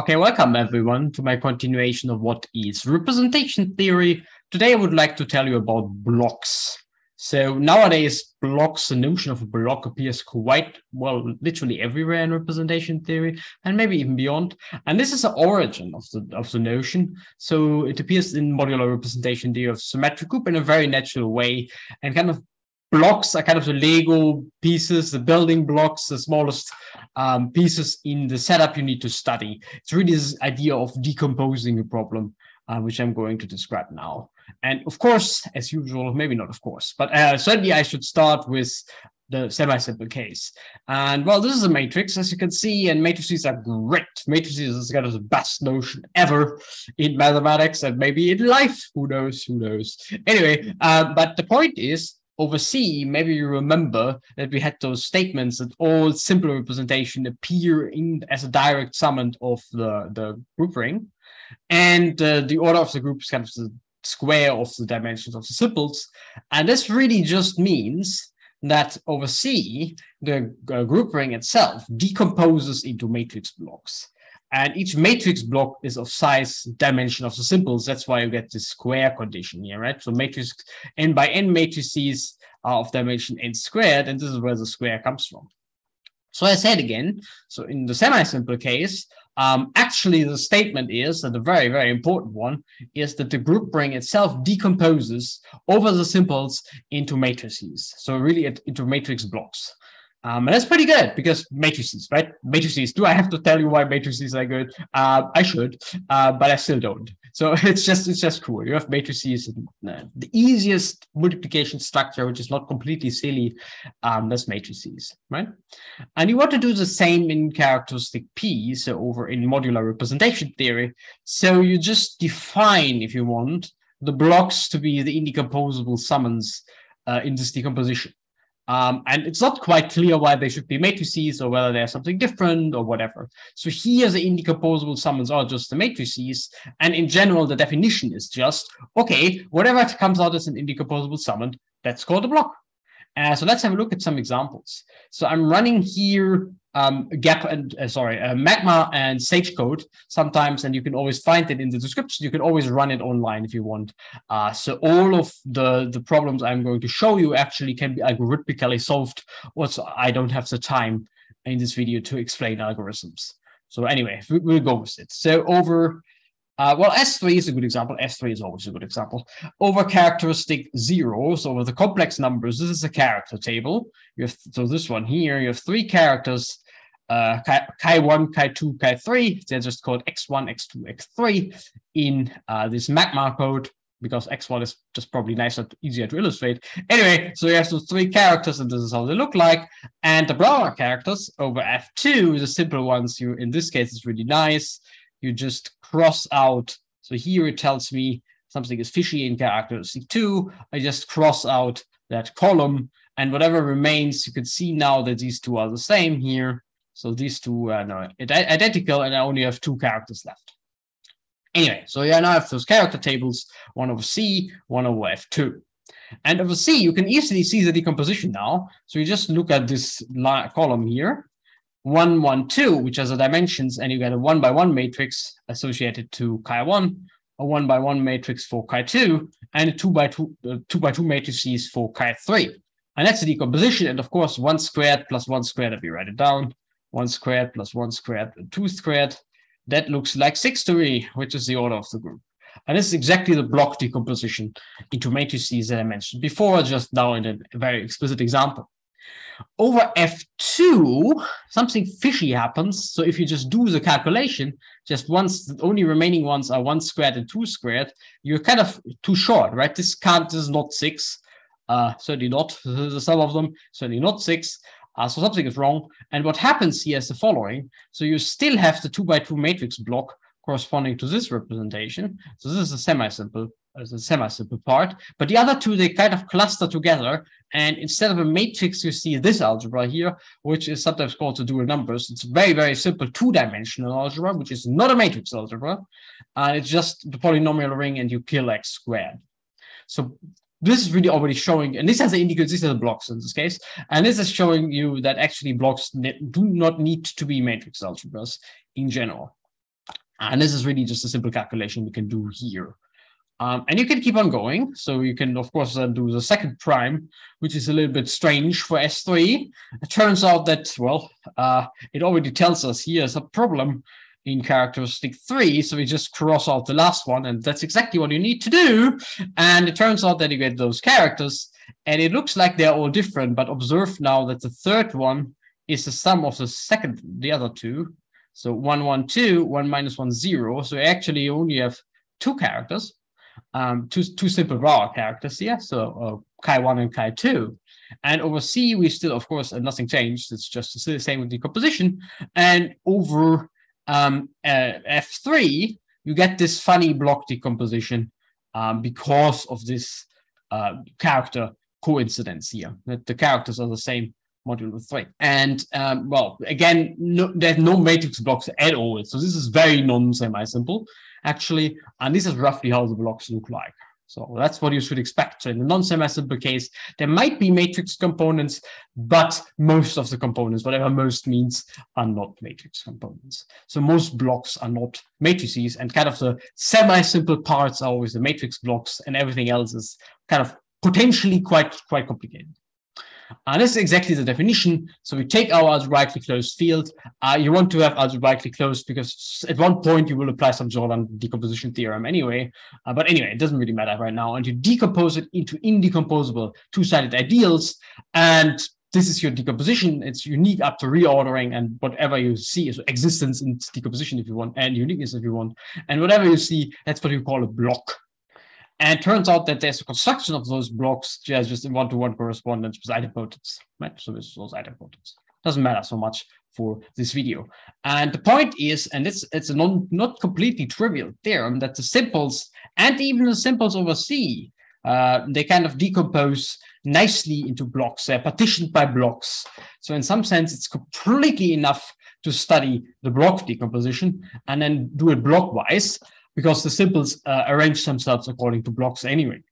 Okay, welcome everyone to my continuation of what is representation theory. Today I would like to tell you about blocks. So nowadays, blocks, the notion of a block appears quite well, literally everywhere in representation theory, and maybe even beyond. And this is the origin of the of the notion. So it appears in modular representation theory of symmetric group in a very natural way, and kind of blocks are kind of the Lego pieces, the building blocks, the smallest um, pieces in the setup you need to study. It's really this idea of decomposing a problem, uh, which I'm going to describe now. And of course, as usual, maybe not of course, but uh, certainly I should start with the semi-simple case. And well, this is a matrix, as you can see, and matrices are great. Matrices is kind of the best notion ever in mathematics and maybe in life. Who knows? Who knows? Anyway, uh, but the point is over C, maybe you remember that we had those statements that all simple representation appear in as a direct summand of the, the group ring. And uh, the order of the group is kind of the square of the dimensions of the simples. And this really just means that over C, the uh, group ring itself decomposes into matrix blocks. And each matrix block is of size dimension of the simples. That's why you get the square condition here, right? So matrix n by n matrices are of dimension n squared, and this is where the square comes from. So I said again, so in the semi-simple case, um, actually the statement is that the very, very important one is that the group ring itself decomposes over the simples into matrices. So really into matrix blocks. Um, and that's pretty good because matrices, right? Matrices. Do I have to tell you why matrices are good? Uh, I should, uh, but I still don't. So it's just it's just cool. You have matrices, uh, the easiest multiplication structure, which is not completely silly. Um, that's matrices, right? And you want to do the same in characteristic P, so over in modular representation theory. So you just define, if you want, the blocks to be the indecomposable summands uh, in this decomposition. Um, and it's not quite clear why they should be matrices or whether they're something different or whatever. So here the indecomposable summands are just the matrices. And in general, the definition is just, okay, whatever comes out as an indecomposable summand, that's called a block. Uh, so let's have a look at some examples. So I'm running here um, Gap and uh, sorry, uh, Magma and Sage code sometimes, and you can always find it in the description. You can always run it online if you want. Uh, so all of the the problems I'm going to show you actually can be algorithmically solved. Also, I don't have the time in this video to explain algorithms. So anyway, we, will go with it. So over uh, well, S3 is a good example. S3 is always a good example. Over characteristic zeros, over the complex numbers, this is a character table. You have so this one here, you have three characters, uh, chi1, chi2, chi3. They're just called x1, x2, x3 in uh, this magma code because x1 is just probably nicer, easier to illustrate. Anyway, so you have those three characters, and this is how they look like. And the Brauer characters over F2, the simple ones, you in this case is really nice you just cross out. So here it tells me something is fishy in characteristic two. I just cross out that column and whatever remains, you can see now that these two are the same here. So these two are now identical and I only have two characters left. Anyway, so yeah, now I have those character tables, one over C, one over F2. And over C, you can easily see the decomposition now. So you just look at this column here one, one, two, which has the dimensions, and you get a one by one matrix associated to chi1, a one by one matrix for chi2, and a two by two, uh, two by two matrices for chi3. And that's the decomposition. And of course, one squared plus one squared, if you write it down, one squared plus one squared and two squared, that looks like six to me, which is the order of the group. And this is exactly the block decomposition into matrices that I mentioned before, just now in a very explicit example. Over F2, something fishy happens. So if you just do the calculation, just once the only remaining ones are one squared and two squared, you're kind of too short, right? This can't, this is not six. Uh, certainly not the sum of them, certainly not six. Uh, so something is wrong. And what happens here is the following. So you still have the two by two matrix block corresponding to this representation. So this is a semi-simple as a semi-simple part, but the other two, they kind of cluster together. And instead of a matrix, you see this algebra here, which is sometimes called the dual numbers. It's very, very simple two-dimensional algebra, which is not a matrix algebra. And it's just the polynomial ring and you kill x squared. So this is really already showing, and this has the indicators, these are the blocks in this case, and this is showing you that actually blocks do not need to be matrix algebras in general. And this is really just a simple calculation we can do here. Um, and you can keep on going. So you can, of course, then do the second prime, which is a little bit strange for S3. It turns out that, well, uh, it already tells us here's a problem in characteristic three. So we just cross out the last one, and that's exactly what you need to do. And it turns out that you get those characters, and it looks like they're all different. But observe now that the third one is the sum of the second, the other two. So one, one, two, one minus one, zero. So actually you only have two characters um, two, two simple raw characters here, so uh, Chi1 and Chi2. And over C, we still, of course, nothing changed. It's just still the same with decomposition. And over um, uh, F3, you get this funny block decomposition um, because of this uh, character coincidence here, that the characters are the same modulo three. And um, well, again, no, there's no matrix blocks at all. So this is very non-semi-simple actually. And this is roughly how the blocks look like. So that's what you should expect. So in the non-semi-simple case, there might be matrix components, but most of the components, whatever most means, are not matrix components. So most blocks are not matrices, and kind of the semi-simple parts are always the matrix blocks, and everything else is kind of potentially quite quite complicated. And this is exactly the definition. So we take our algebraically closed field. Uh, you want to have algebraically closed because at one point you will apply some Jordan decomposition theorem anyway. Uh, but anyway, it doesn't really matter right now. And you decompose it into indecomposable two-sided ideals. And this is your decomposition. It's unique up to reordering and whatever you see is existence in decomposition if you want, and uniqueness if you want. And whatever you see, that's what you call a block. And it turns out that there's a construction of those blocks just in one-to-one correspondence with idempotents, right? So this those idempotents. Doesn't matter so much for this video. And the point is, and it's it's a non, not completely trivial theorem that the simples and even the simples over C, uh, they kind of decompose nicely into blocks. They're partitioned by blocks. So in some sense, it's completely enough to study the block decomposition and then do it blockwise because the simples uh, arrange themselves according to blocks anyway.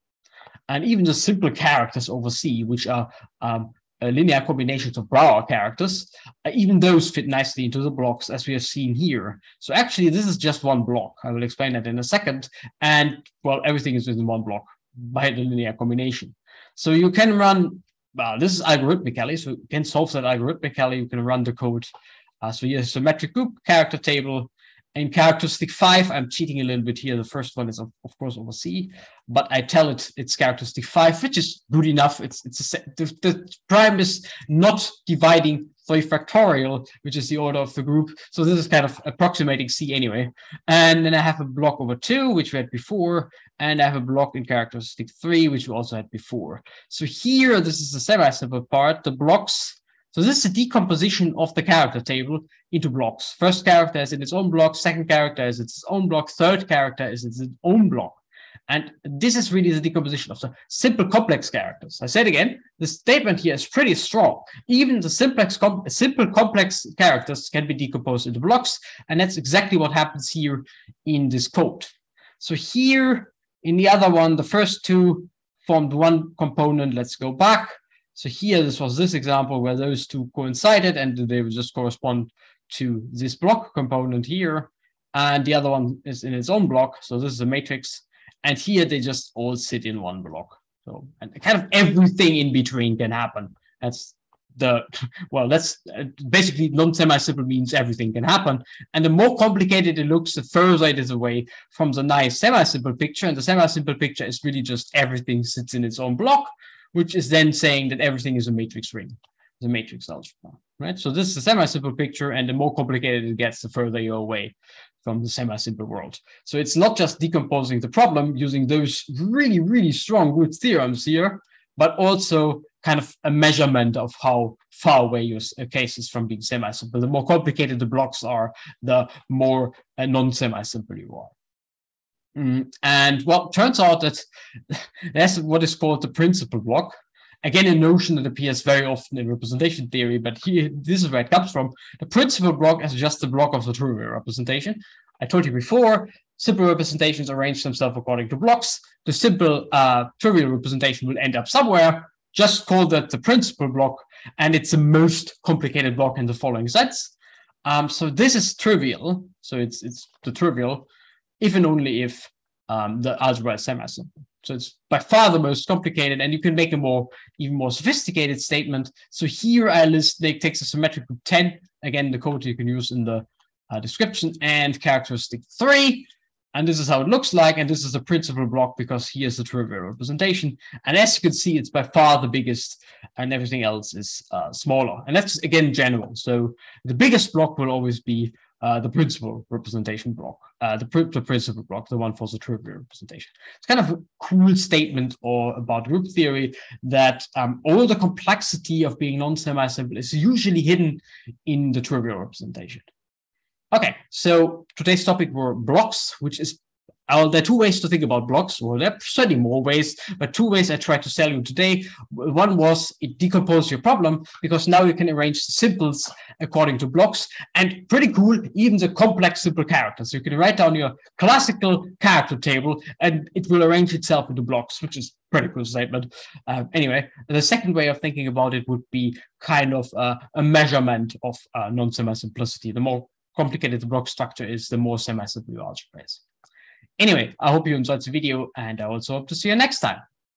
And even the simple characters over C, which are um, linear combinations of Brauer characters, uh, even those fit nicely into the blocks as we have seen here. So actually, this is just one block. I will explain that in a second. And well, everything is within one block by the linear combination. So you can run, well, this is algorithmically, so you can solve that algorithmically. You can run the code. Uh, so here's a symmetric group character table in characteristic five, I'm cheating a little bit here. The first one is of, of course over C, but I tell it it's characteristic five, which is good enough. It's it's a, the, the prime is not dividing three factorial, which is the order of the group. So this is kind of approximating C anyway. And then I have a block over two, which we had before, and I have a block in characteristic three, which we also had before. So here, this is the semi-simple part. The blocks so this is a decomposition of the character table into blocks. First character is in its own block, second character is its own block, third character is its own block. And this is really the decomposition of the simple complex characters. I said again, the statement here is pretty strong. Even the simplex com simple complex characters can be decomposed into blocks. And that's exactly what happens here in this code. So here in the other one, the first two formed one component. Let's go back. So here, this was this example where those two coincided and they would just correspond to this block component here. And the other one is in its own block. So this is a matrix. And here they just all sit in one block. So and kind of everything in between can happen. That's the, well, that's uh, basically non-semi-simple means everything can happen. And the more complicated it looks, the further it is away from the nice semi-simple picture. And the semi-simple picture is really just everything sits in its own block which is then saying that everything is a matrix ring, the matrix algebra, right? So this is a semi-simple picture, and the more complicated it gets, the further you're away from the semi-simple world. So it's not just decomposing the problem using those really, really strong root theorems here, but also kind of a measurement of how far away your case is from being semi-simple. The more complicated the blocks are, the more uh, non-semi-simple you are. Mm, and well, turns out that that's what is called the principal block. Again, a notion that appears very often in representation theory, but here, this is where it comes from. The principal block is just the block of the trivial representation. I told you before, simple representations arrange themselves according to blocks. The simple uh, trivial representation will end up somewhere. Just call that the principal block, and it's the most complicated block in the following sense. Um, so this is trivial. So it's it's the trivial, if and only if um, the algebra is semi-simple. So it's by far the most complicated, and you can make a more even more sophisticated statement. So here I list a symmetric group 10. Again, the code you can use in the uh, description and characteristic three. And this is how it looks like. And this is the principal block because here's the trivial representation. And as you can see, it's by far the biggest and everything else is uh, smaller. And that's again general. So the biggest block will always be uh, the principal representation block, uh, the, pr the principal block, the one for the trivial representation. It's kind of a cool statement or about group theory that um, all the complexity of being non-semi-simple is usually hidden in the trivial representation. Okay, so today's topic were blocks, which is there are two ways to think about blocks, or there are certainly more ways, but two ways I tried to sell you today. One was it decomposes your problem because now you can arrange simples according to blocks and pretty cool, even the complex simple characters. You can write down your classical character table and it will arrange itself into blocks, which is pretty cool statement. Uh, anyway, the second way of thinking about it would be kind of uh, a measurement of uh, non-semi-simplicity. The more complicated the block structure is, the more semi-simple your algebra is. Anyway, I hope you enjoyed the video and I also hope to see you next time.